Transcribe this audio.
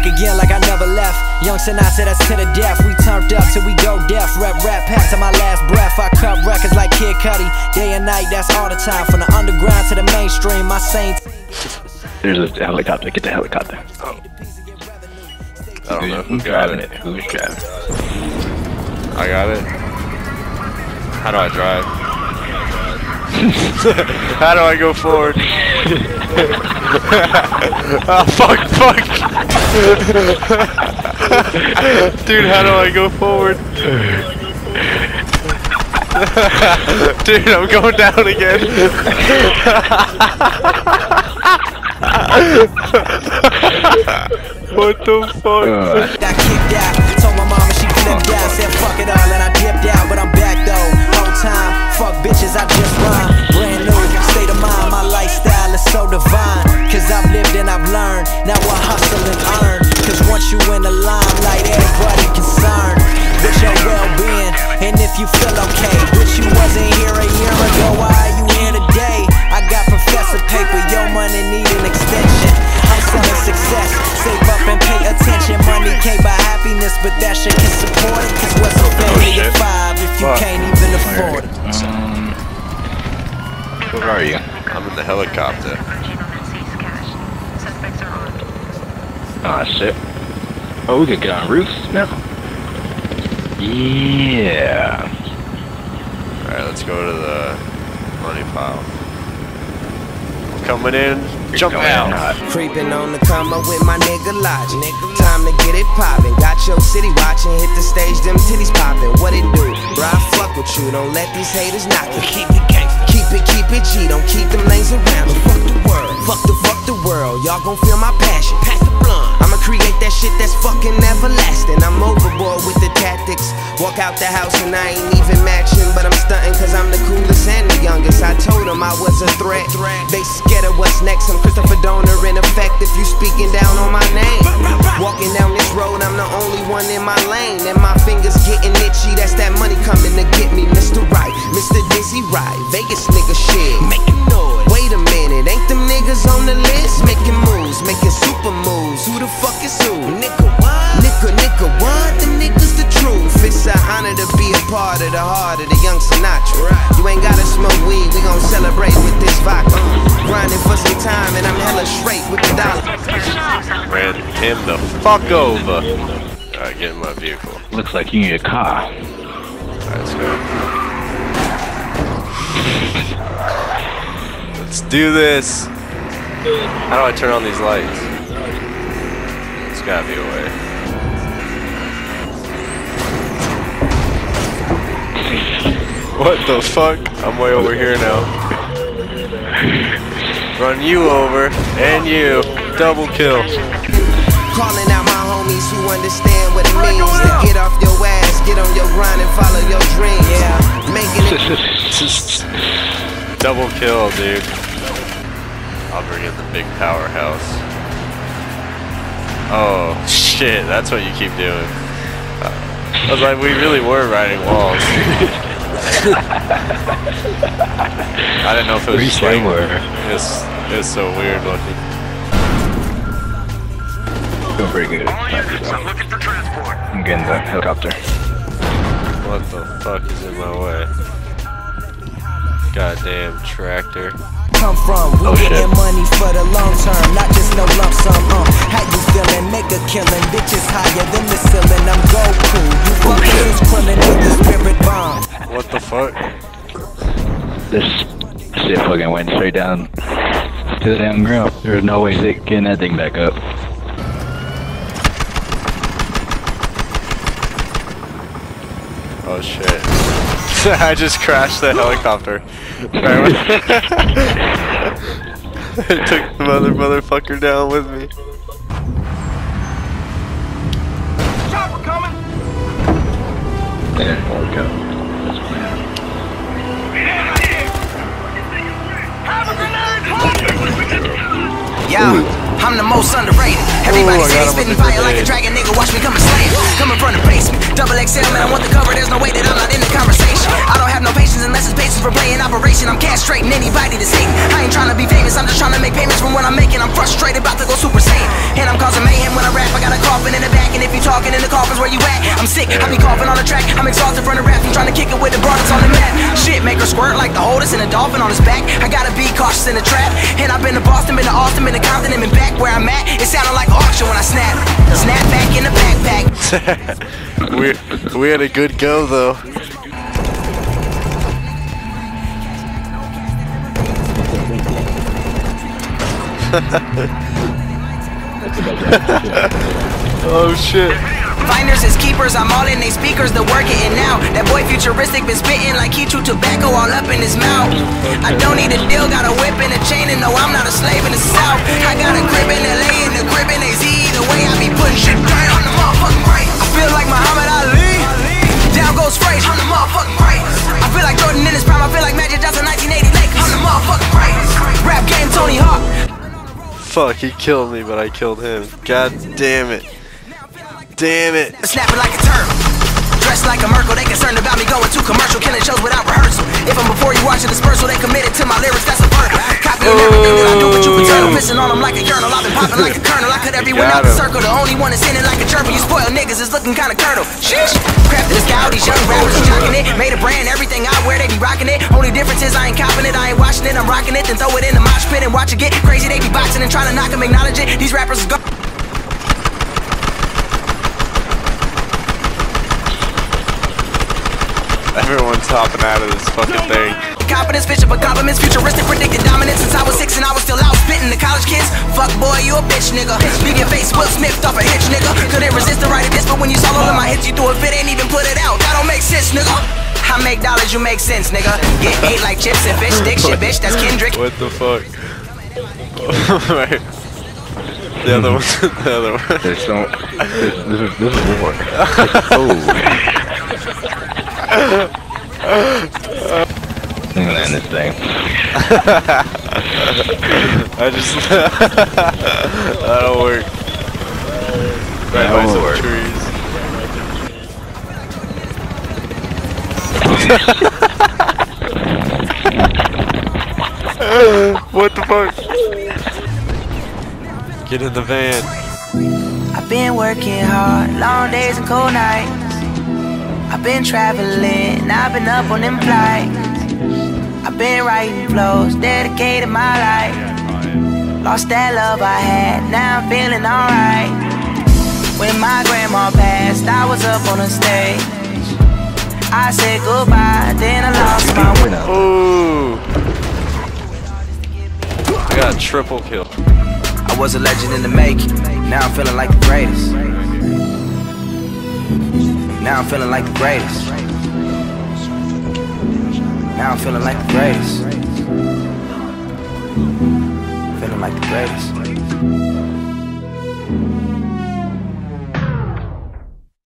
back again like I never left. Young Sinatra, that's to the death. We turned up till we go deaf. Rep, rap, pack to my last breath. I cut records like Kid Cudi. Day and night, that's all the time. From the underground to the mainstream, my same. There's a helicopter. Get the helicopter. Oh. I don't know Who's driving it? Who's driving? I got it. How do I drive? How do I go forward? oh fuck, fuck! Dude, how do I go forward? Dude, I'm going down again. what the fuck? Got kicked out. Told my mama she flipped out. Said fuck it all and I dipped out. But I'm back though. Whole time. Fuck bitches, I just rhyme. You in the limelight, everybody concerned. With your well being. And if you feel okay. Wish you wasn't here a year ago. Why are you here today? I got professor paper. Your money need an extension. I'm selling success. Save up and pay attention. Money can't buy happiness, but that shit can support it. Cause what's a family of five if you Fuck. can't even afford it? um, where are you? I'm in the helicopter. Ah, shit. Oh, we could get on roofs now. Yeah. Alright, let's go to the money pile. Coming in, jump Going out. out. Creeping on the come up with my nigga Logic. Time to get it poppin'. Got your city watching. Hit the stage, them titties poppin'. What it do? Bro, I fuck with you. Don't let these haters knock you. Keep it gangsta. Keep it, keep it G. Don't keep them lanes around. you. Fuck the world. Fuck the, fuck the world. Y'all gon' feel my passion. Pass the blunt. Create that shit that's fucking everlasting. I'm overboard with the tactics. Walk out the house and I ain't even matching. But I'm stunting cause I'm the coolest and the youngest. I told them I was a threat. They scared of what's next. I'm Christopher Dorner in effect if you speaking down on my name. Walking down this road, I'm the only one in my lane. And my fingers getting itchy. That's that money the heart of the young Sinatra. You ain't gotta smoke weed, we gon' celebrate with this vodka. Grinding for some time and I'm hella straight with the dollar. Ran him the fuck over. Alright, get in my vehicle. Looks like you need a car. Alright, let's go. Let's do this. How do I turn on these lights? There's gotta be a way. What the fuck? I'm way over here now. Run you over and you. Double kill. Calling out my homies who understand what it means to get off your ass, get on your grind and follow your dreams. Yeah, making it. Double kill, dude. I'll bring in the big powerhouse. Oh, shit, that's what you keep doing. I was like, we really were riding walls. I didn't know if it was We just like, it's, it's so weird looking. Doing pretty good. I'm getting the helicopter. What the fuck is in my way? Goddamn tractor. Come from, we Oh, shit. getting money for the long term, not just no lump sum. Uh, how you feeling? Make a killing, bitches higher than the ceiling. I'm Goku. You Oh, fucking shit. this with the spirit bomb. What the fuck? This shit fucking went straight down to the damn ground. There's no way they getting that thing back up. Oh shit. I just crashed the helicopter. I took the mother motherfucker down with me. There, we go. That's fine. Yeah, I'm the most underrated. Everybody say they spitting fire like a dragon, nigga. Watch me come and slay. Coming from the basement, double XL, man. I want the cover. There's no way that I'm not in the conversation. I don't have no patience unless it's patience for playing operation. I'm castrating anybody that's hating. I ain't trying to be famous. I'm just trying to make payments from what I'm making. I'm frustrated, about to go super saiyan. And I'm causing mayhem when I rap. I got a I be coughing on the track. I'm exhausted from the rap. I'm trying to kick it with the brothers on the map. Shit, make her squirt like the holders and a dolphin on his back. I gotta be cautious in the trap. And I've been to Boston, been to Austin, been to Compton, and been back where I'm at. It sounded like auction when I snap. Snap back in the backpack. we we had a good go though. oh shit. Finders is keepers, I'm all in they speakers, the work it now. That boy futuristic been spitting like he chew tobacco all up in his mouth. I don't need a deal, got a whip and a chain, and no, I'm not a slave in the south. Fuck, he killed me, but I killed him. God damn it. Damn it. Snapping like a. Dressed like a Merkel, they concerned about me going to commercial, killing shows without rehearsal. If I'm before you dispersal, they committed to my lyrics, that's a. Copying everything that I do, but you pissing on them like a. I've been popping like a kernel. Cut everyone out the circle. The only one that's in it like a gerbil. You spoil niggas is looking kinda curdle. Sheesh. Crafted a scout, these young rappers is jocking it. Made a brand, everything I wear, they be rocking it. Only difference is I ain't copping it, I ain't watching it, I'm rocking it, then throw it in the mosh pit and watch it get crazy. They be boxing and trying to knock them, acknowledge it. These rappers is go. Everyone's hopping out of this fucking thing. Confidence, vision for compliments, futuristic, predicted dominance since I was six and I was still out spitting the college kids. Fuck boy, you a bitch, nigga. Leave your face, Will Smith off a hitch, nigga. Couldn't resist the right of this, but when you saw all of my hits, you threw a fit, ain't even put it out. That don't make sense, nigga. I make dollars, you make sense, nigga. Get ate like chips and fish, dick shit, bitch. That's Kendrick. What the fuck? Wait. The other one. The other one. There's so this, this is this is war. oh. I'm gonna end this thing. I just. That'll work. Right That'll some work. trees. what the fuck? Get in the van. I've been working hard, long days and cold nights. I've been traveling, I've been up on them flights. I've been writing flows, dedicated my life. Lost that love I had, now I'm feeling alright. When my grandma passed, I was up on the stage. I said goodbye, then I lost my way. Ooh. I got a triple kill. I was a legend in the making. Now I'm feeling like the greatest. Now I'm feeling like the greatest. Now I'm feeling like the greatest. Feeling like the greatest.